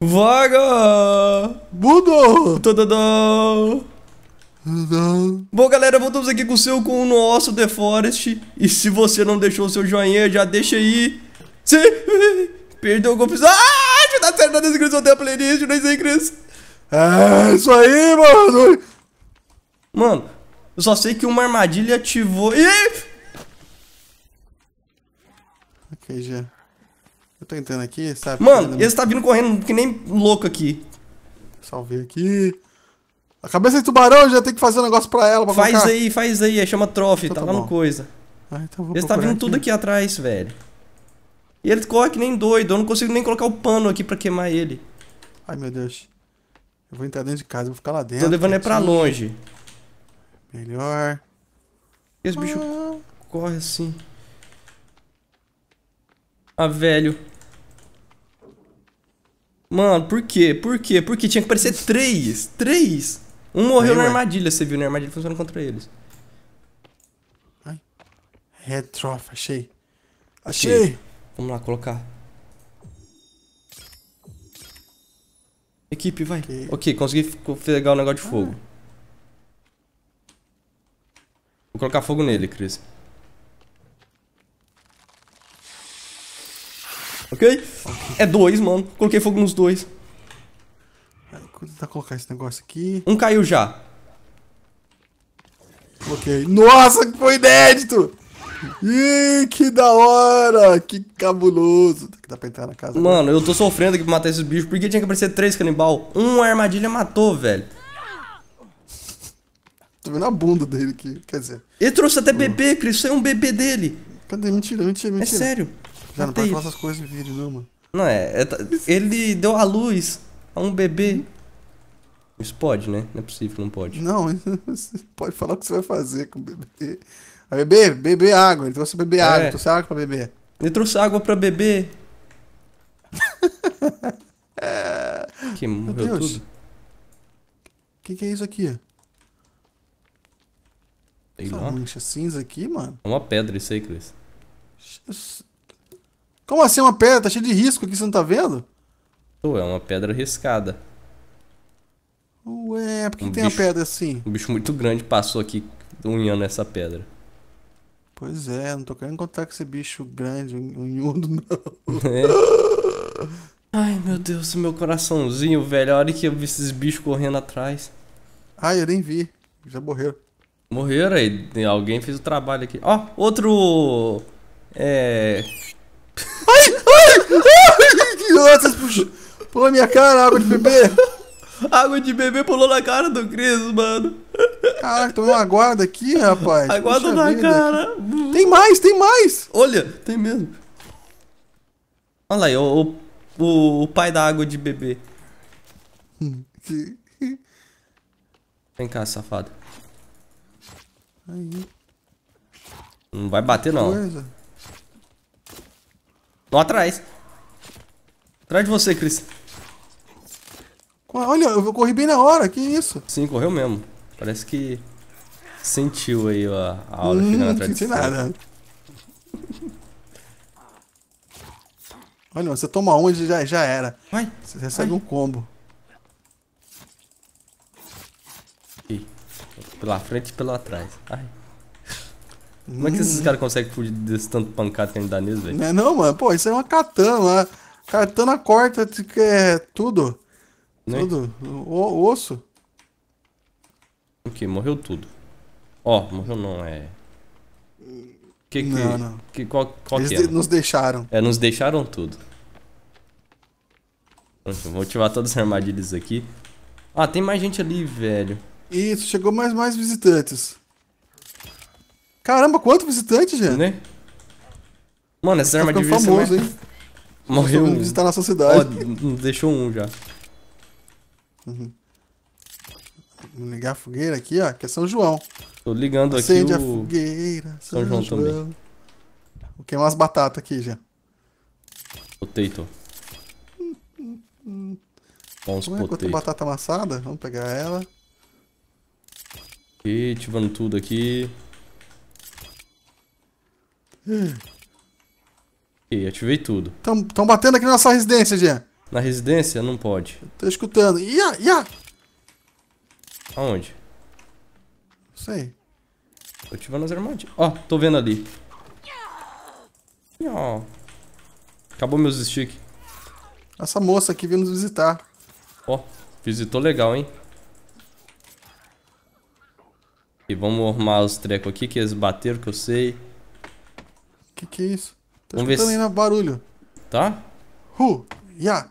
Vaga! Mudou! Bom, galera, voltamos aqui com o seu, com o nosso The Forest. E se você não deixou o seu joinha, já deixa aí. Se perdeu o golpe. Ah, já tá certo na descrição da playlist, não sei, Cris. É isso aí, mano! Mano, eu só sei que uma armadilha ativou. Ih! Ok, já. Eu tô entrando aqui, sabe? Mano, ele tá vindo correndo que nem louco aqui. Salvei aqui. A cabeça de tubarão já tem que fazer um negócio pra ela. Pra faz colocar. aí, faz aí, chama trophy, Então tá tá lá no coisa. Ah, então Ele tá vindo tudo aqui atrás, velho. E ele corre que nem doido, eu não consigo nem colocar o pano aqui pra queimar ele. Ai, meu Deus. Eu vou entrar dentro de casa, eu vou ficar lá dentro. Tô levando ele pra longe. Melhor. Esse bicho Ah, corre assim. Ah, velho. Mano, por quê? Por quê? Porque tinha que aparecer três. Três. Um morreu Aí, na ué. armadilha, você viu? Na armadilha funciona contra eles. Head Trophy, achei. Achei! Vamos lá, colocar. Equipe, vai. Ok. Consegui pegar o negócio de fogo. Vou colocar fogo nele, Cris. Ok? É dois, mano. Coloquei fogo nos dois. Vou tentar colocar esse negócio aqui. Um caiu já. Coloquei. Nossa, que foi inédito! Ih, que da hora! Que cabuloso! Que pra entrar na casa. Mano, eu tô sofrendo aqui pra matar esses bichos. Porque tinha que aparecer três canibal. Um armadilha matou, velho. Tô vendo a bunda dele aqui. Quer dizer, Ele trouxe até bebê, Cris. Isso é um bebê dele. cadê? Mentira, mentira, É mentira. sério. Já não pode falar ele. essas coisas em vídeo, não, mano. Não, é, é tá- Ele deu a luz a um bebê. Isso pode, né? Não é possível, não pode. Não, você pode falar o que você vai fazer com o bebê. Vai beber, beber água. Ele trouxe beber É. água, trouxe água pra beber. Ele trouxe água pra beber. que morreu Deus. tudo. O que, que é isso aqui? Sei Essa lá. mancha cinza aqui, mano? É uma pedra isso aí, Cris. Como assim uma pedra? Tá cheio de risco aqui, você não tá vendo? Pô, é uma pedra riscada. Ué, por que Um tem uma bicho. pedra assim? Um bicho muito grande passou aqui unhando essa pedra. Pois é, não tô querendo encontrar com esse bicho grande, unhudo, não. É. Ai, meu Deus, meu coraçãozinho, velho. A hora que eu vi esses bichos correndo atrás. Ai, eu nem vi. Já morreram. Morreram aí. Alguém fez o trabalho aqui. Ó, outro. É. puxa. Pulou minha cara, água de bebê. Água de bebê pulou na cara do Cris, mano. Caraca, tomei uma guarda aqui, rapaz. Aguarda Puxa na vida. cara. Tem mais, tem mais. Olha, tem mesmo. Olha lá, aí, o, o, o pai da água de bebê. Vem cá, safado. Aí, Não vai bater, não. coisa. Não atrás. Atrás de você, Cris. Olha, eu corri bem na hora, que isso? Sim, correu mesmo. Parece que sentiu aí a, a aula Hum, chegando não atrás de senti você. nada. Olha, você toma um e já, já era. Vai. Você recebe Ai. um combo. Ih, Pela frente e pela trás. Ai. Como é que Hum. esses caras conseguem fugir desse tanto pancada que a gente dá neles, velho? Não é não, mano? Pô, isso é uma katana. Uma katana corta é tudo. Né? Tudo. O, osso. O que? Morreu tudo. Ó, morreu não, é. Que que. Não, não. que qual qual Eles que é? nos deixaram. É, nos deixaram tudo. Pronto, vou ativar todas as armadilhas aqui. Ah, tem mais gente ali, velho. Isso, chegou mais mais visitantes. Caramba, quanto visitante, gente? Né? Mano, essas Tá armadilhas famoso, hein? Morreu um. visitar nossa Ó, cidade. n- deixou um já. Vamos ligar a fogueira aqui, ó, que é São João. Tô ligando aqui Acende a o... fogueira, São, São João João. também. Vou queimar umas batatas aqui já. Potato. Bons Ué, enquanto tem potato. batata amassada, vamos pegar ela. Aqui, ativando tudo aqui. Ok, ativei tudo. Estão batendo aqui na nossa residência, Jean. Na residência? Não pode. Tô escutando. Ia, ia! Aonde? Não sei. Tô ativando as armadilhas. Ó, tô vendo ali. Ó. Acabou meus sticks. Essa moça aqui veio nos visitar. Ó, visitou legal, hein? E vamos arrumar os trecos aqui que eles bateram, que eu sei. Que que é isso? Tô Vamos ver se- aí no barulho. Tá? Hu, ya,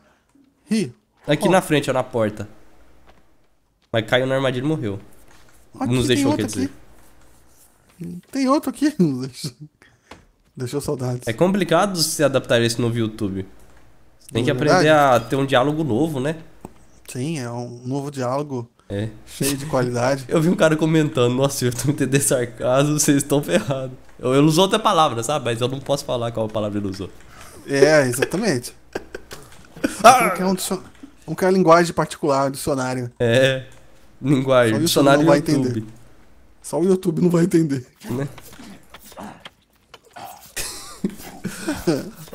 hi. Aqui Ó. na frente, ó, na porta. Mas caiu na armadilha e morreu. Aqui Nos tem deixou, outro quer dizer. aqui. Tem outro aqui. Deixou. Saudades. É complicado se adaptar a esse novo YouTube. Você tem que é aprender a ter um diálogo novo, né? Sim, é um novo diálogo É. cheio de qualidade. Eu vi um cara comentando, nossa, eu tô entendendo sarcasmo, vocês estão ferrados. Eu, não usou outra palavra, sabe? Mas eu não posso falar qual palavra ele usou. É, exatamente. Ah! Um, um, dicio- um que é a linguagem particular, dicionário. É. Linguagem, Só dicionário não vai YouTube. entender. Só o YouTube não vai entender. né?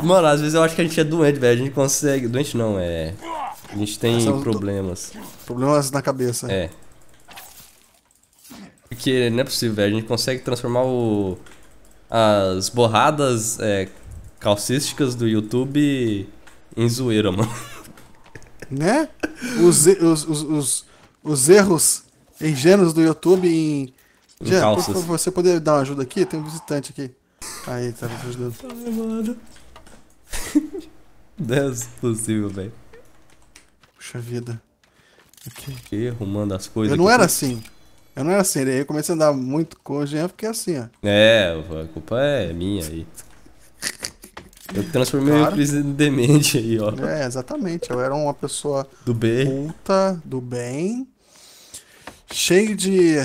Mano, às vezes eu acho que a gente é doente, velho. A gente consegue. Doente não, é. A gente tem São- problemas. Problemas na cabeça. É. Porque não é possível, velho. A gente consegue transformar o. As borradas é, calcísticas do YouTube em zoeira, mano. Né? Os, os, os, os, os erros ingênuos do YouTube em. Em Jean, por calças. favor, você poder dar uma ajuda aqui? Tem um visitante aqui. Aí, tá me ajudando. Ai, mano. É possível, velho. Puxa vida. Aqui. Que arrumando as coisas. Eu não aqui. era assim. Eu não era assim. Daí eu comecei a andar muito com o Jean, porque é assim, ó. É, a culpa é minha aí. Eu transformei Claro. o Chris em demente aí, ó. É, exatamente. Eu era uma pessoa Do B, culta, do bem, cheio de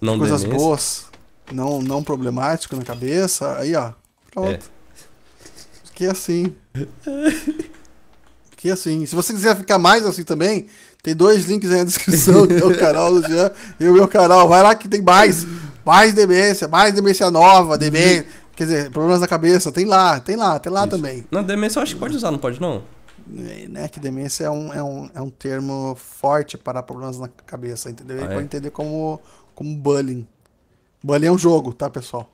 não coisas demência. boas, não, não problemático na cabeça. Aí, ó. Pronto. É. Que assim. que assim. Se você quiser ficar mais assim também, tem dois links aí na descrição, que é o canal do Jean e o meu canal. Vai lá que tem mais. Mais demência, mais demência nova, demência. Quer dizer, problemas na cabeça. Tem lá, tem lá, tem lá Isso. também. Não, demência eu acho que pode usar, não pode não? né, que demência é um, é, um, é um termo forte para problemas na cabeça, entendeu? Ele Ah, é? pode entender como, como bullying. Bullying é um jogo, tá, pessoal?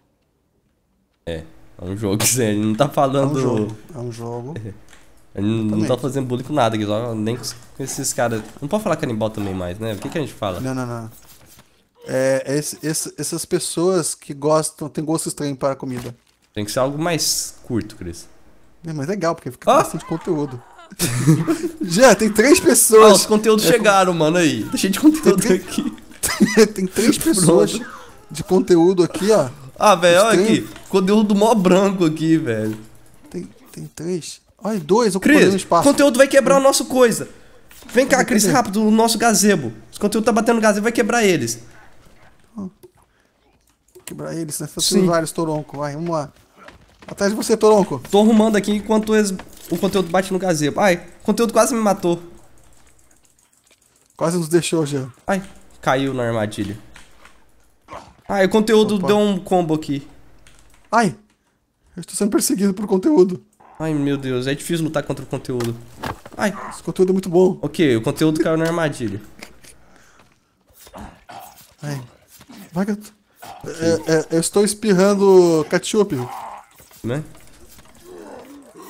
É. É um jogo você não tá É falando. um jogo. É um jogo. Gente não tá fazendo bullying com nada só nem com com esses caras. Não pode falar canibal também mais, né? O que, que a gente fala? Não, não, não. É, é esse- esse- essas pessoas que gostam, tem gosto estranho para a comida. Tem que ser algo mais curto, Cris. É, mas legal, porque fica Ah! bastante conteúdo. Já, tem três Ah, pessoas. os conteúdos chegaram, mano, aí. Tá cheio de conteúdo Tem- aqui. tem três pessoas de conteúdo aqui, ó. Ah, velho, olha aqui. Conteúdo mó branco aqui, velho. Tem, tem três. Olha, dois Cris, espaço. conteúdo vai quebrar o nosso coisa. Vem cá, Cris, rápido, o nosso gazebo. Os conteúdos tá batendo no gazebo, vai quebrar eles. Quebrar eles, né? Tendo vários toronco. Vai, vamos lá. Atrás de você, toronco. Tô arrumando aqui enquanto eles- o conteúdo bate no gazebo. Ai, o conteúdo quase me matou. Quase nos deixou, Jean. Ai, caiu na armadilha. Ai, o conteúdo Opa. deu um combo aqui. Ai! Eu estou sendo perseguido por conteúdo. Ai, meu Deus, é difícil lutar contra o conteúdo. Ai, Esse conteúdo é muito bom. ok, o conteúdo caiu na armadilha. Ai. Vai, gato. É, é, eu estou espirrando ketchup. Né?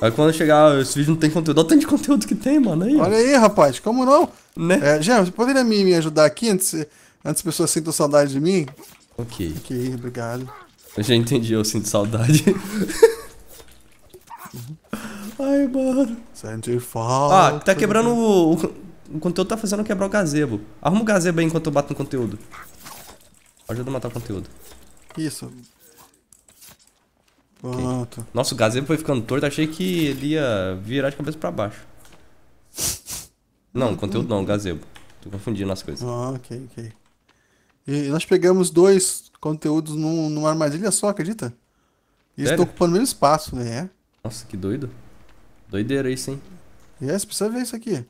Aí quando chegar, esse vídeo não tem conteúdo. Olha o tanto de conteúdo que tem, mano. Aí. Olha aí, rapaz. Como não? Né? É, Jean, você poderia me, me ajudar aqui antes, antes as pessoas sintam saudade de mim? Ok. Ok, obrigado. Eu já entendi, eu sinto saudade. Ai, mano. Sentir falta. Ah, tá quebrando o, o. O conteúdo tá fazendo quebrar o gazebo. Arruma o gazebo aí enquanto eu bato no conteúdo. Ajuda a matar o conteúdo. Isso. Pronto. Nossa, o gazebo foi ficando torto, achei que ele ia virar de cabeça pra baixo. Não, conteúdo não, gazebo. Tô confundindo as coisas. Ah, ok, ok. E nós pegamos dois conteúdos num, numa armadilha só, acredita? E estão ocupando o mesmo espaço, né? Nossa, que doido. Doideira isso, hein? Você precisa ver isso aqui.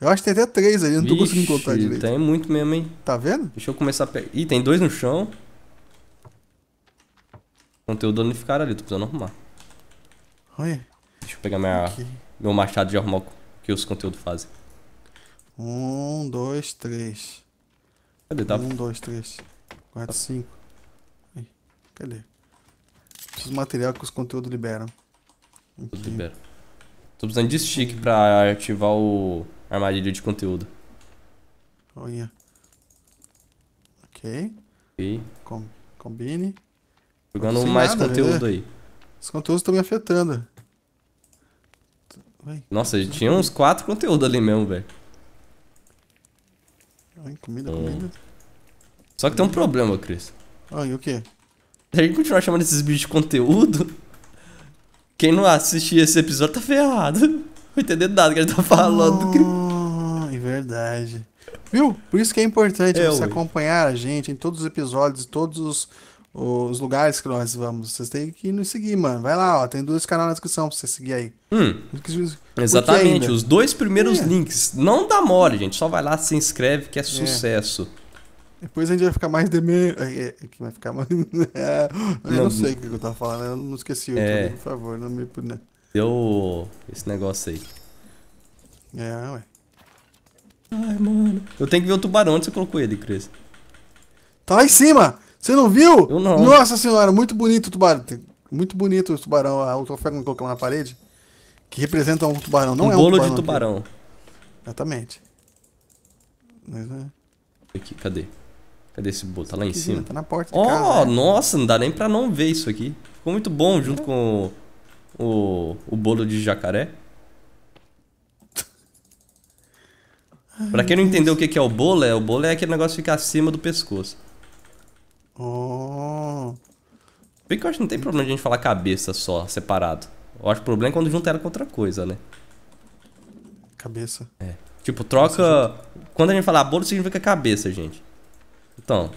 Eu acho que tem até três ali, não tô conseguindo contar Vixe, direito. Tem muito mesmo, hein? Tá vendo? Deixa eu começar a pegar. Ih, tem dois no chão. Conteúdo danificado ali, tô precisando arrumar. Olha. Deixa eu pegar minha, Aqui. meu machado de arrumar o que os conteúdos fazem. Um, dois, três. Cadê? Tá? Um, dois, três. Quatro, cinco. Aí, cadê? Esses material que os conteúdos liberam. Tudo libera. Tô precisando de stick pra ativar o armadilha de conteúdo. Olha. Ok. Ok. Com, combine. Jogando mais nada, conteúdo né? aí. Os conteúdos estão me afetando. Vai. Nossa, tinha uns quatro conteúdos ali mesmo, velho. Ai, comida, Hum. comida. Só que tem um problema, Cris. Ai, o quê? Se a gente continuar chamando esses bichos de conteúdo, quem não assistir esse episódio tá ferrado. Não entender nada que ele tá falando. Ah, é verdade. Viu? Por isso que é importante É, você acompanhar a gente em todos os episódios, em todos os, os lugares que nós vamos. Vocês têm que nos seguir, mano. Vai lá, ó. Tem dois canais na descrição pra você seguir aí. Hum, exatamente. Os dois primeiros É. links. Não dá mole, gente. Só vai lá, se inscreve que é sucesso. Depois a gente vai ficar mais demente. É, é, que vai ficar mais. É, eu Não. não, sei o que eu tava falando, eu não esqueci o É. Por favor, não me. né? Deu esse negócio aí. É, ué. Ai, mano. Eu tenho que ver o tubarão onde você colocou ele, Cris. Tá lá em cima! Você não viu? Eu não. Nossa senhora, muito bonito o tubarão. Muito bonito o tubarão, o troféu que colocamos na parede. Que representa um tubarão. Não um é bolo um tubarão. de tubarão. Exatamente. Mas, é, Aqui, cadê? Cadê esse bolo? Tá lá em cima. Tá na porta Oh, casa. né? nossa, não dá nem pra não ver isso aqui. Ficou muito bom junto É. com o, o, o bolo de jacaré. Pra quem não entendeu o que é o bolo, é o bolo é aquele negócio que fica acima do pescoço. Oh, Por que eu acho que não tem problema de a gente falar cabeça só, separado. Eu acho que o problema é quando junta ela com outra coisa, né? cabeça. Tipo, troca. Quando a gente falar bolo, significa cabeça, gente. Então,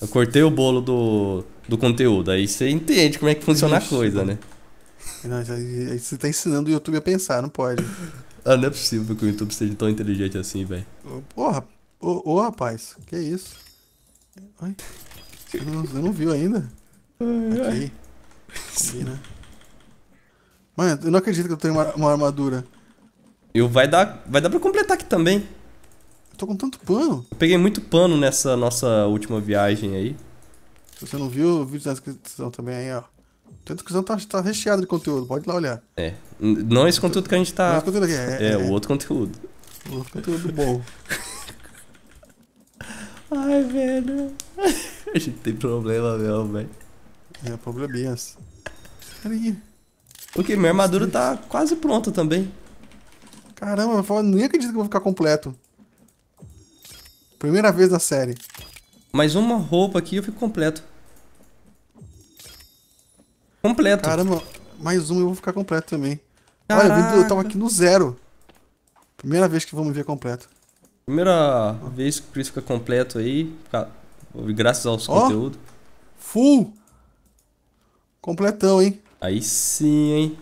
eu cortei o bolo do, do conteúdo. Aí você entende como é que funciona a Ixi, coisa, mano. né? Não, aí- você tá ensinando o YouTube a pensar, não pode. Ah, não é possível que o YouTube seja tão inteligente assim, velho. Porra, ô, ô rapaz, que isso? Ai, você não, você não viu ainda? Aqui. Combina. Mano, eu não acredito que eu tenho uma, uma armadura. E o vai dar, vai dar pra completar aqui também. Tô com tanto pano. Eu peguei muito pano nessa nossa última viagem aí. Se você não viu, o vídeo na descrição também aí, ó. A descrição tá, tá recheado de conteúdo, pode ir lá olhar. É. Não esse conteúdo que a gente Não é tá. esse conteúdo aqui, é, É, o outro conteúdo. o outro conteúdo bom. Ai, velho. A gente tem problema mesmo, velho. É, probleminhas. Peraí. Porque minha armadura tá quase pronta também. Caramba, eu nem acredito que eu vou ficar completo. Primeira vez na série. Mais uma roupa aqui eu fico completo. Completo. Caramba, mais um eu vou ficar completo também. Olha, eu, eu tava Caraca. aqui no zero. Primeira vez que vamos ver completo. Primeira vez que o Chris fica completo aí. Graças aos Ó. conteúdos. Full! Completão, hein? Aí sim, hein?